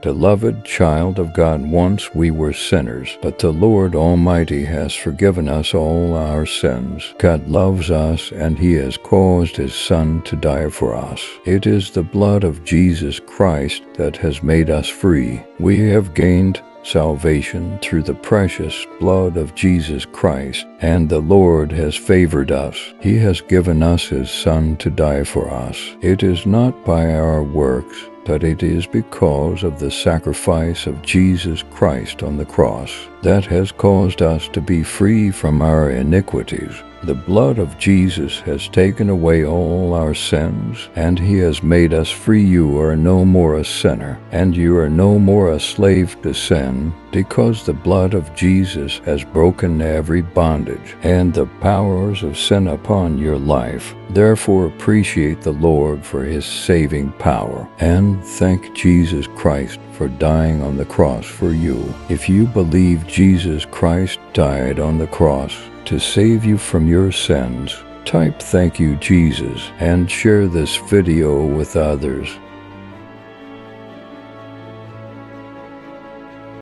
Beloved child of God, once we were sinners, but the Lord Almighty has forgiven us all our sins. God loves us, and He has caused His Son to die for us. It is the blood of Jesus Christ that has made us free. We have gained salvation through the precious blood of Jesus Christ, and the Lord has favored us. He has given us His Son to die for us. It is not by our works, but it is because of the sacrifice of Jesus Christ on the cross that has caused us to be free from our iniquities. The blood of Jesus has taken away all our sins, and he has made us free. You are no more a sinner, and you are no more a slave to sin, because the blood of Jesus has broken every bondage and the powers of sin upon your life. Therefore, appreciate the Lord for his saving power, and thank Jesus Christ for dying on the cross for you. If you believe Jesus Christ died on the cross, to save you from your sins, type thank you Jesus and share this video with others.